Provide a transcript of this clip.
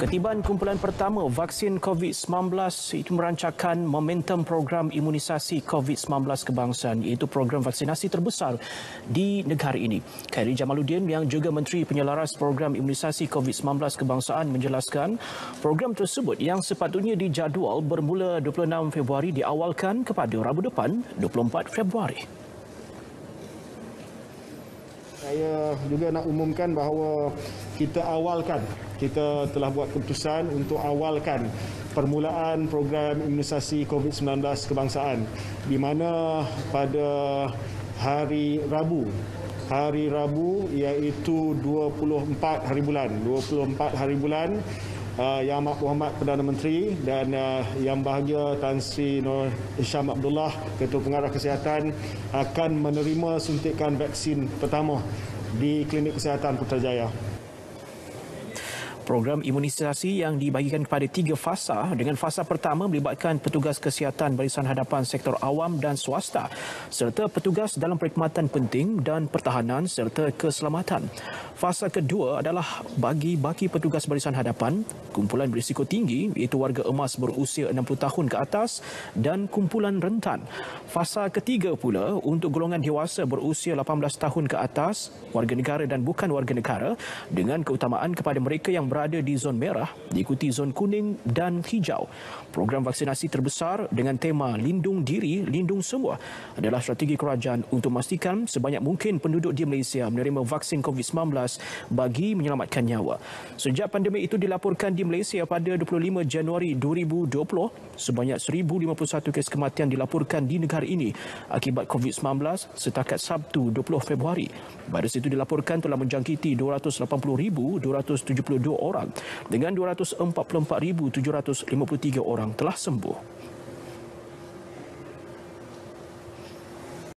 Ketiban kumpulan pertama vaksin COVID-19 itu merancangkan momentum program imunisasi COVID-19 kebangsaan iaitu program vaksinasi terbesar di negara ini. Khairi Jamaluddin yang juga Menteri Penyelaras Program Imunisasi COVID-19 kebangsaan menjelaskan program tersebut yang sepatutnya dijadual bermula 26 Februari diawalkan kepada Rabu depan 24 Februari. Saya juga nak umumkan bahawa kita awalkan, kita telah buat keputusan untuk awalkan permulaan program imunisasi COVID-19 kebangsaan di mana pada hari Rabu hari Rabu iaitu 24 hari bulan 24 hari bulan uh, Yang Amat Berhormat Perdana Menteri dan uh, Yang Bahagia Tan Sri Nur Isyam Abdullah Ketua Pengarah Kesihatan akan menerima suntikan vaksin pertama di Klinik Kesihatan Putrajaya. Program imunisasi yang dibagikan kepada tiga fasa dengan fasa pertama melibatkan petugas kesihatan barisan hadapan sektor awam dan swasta serta petugas dalam perkhidmatan penting dan pertahanan serta keselamatan. Fasa kedua adalah bagi baki petugas barisan hadapan, kumpulan berisiko tinggi iaitu warga emas berusia 60 tahun ke atas dan kumpulan rentan. Fasa ketiga pula untuk golongan dewasa berusia 18 tahun ke atas, warga negara dan bukan warga negara dengan keutamaan kepada mereka yang berada berada di zon merah diikuti zon kuning dan hijau. Program vaksinasi terbesar dengan tema Lindung Diri, Lindung Semua adalah strategi kerajaan untuk memastikan sebanyak mungkin penduduk di Malaysia menerima vaksin COVID-19 bagi menyelamatkan nyawa. Sejak pandemik itu dilaporkan di Malaysia pada 25 Januari 2020, sebanyak 1,051 kes kematian dilaporkan di negara ini akibat COVID-19 setakat Sabtu 20 Februari. Virus itu dilaporkan telah menjangkiti 280,272 orang dengan 244,753 orang telah sembuh.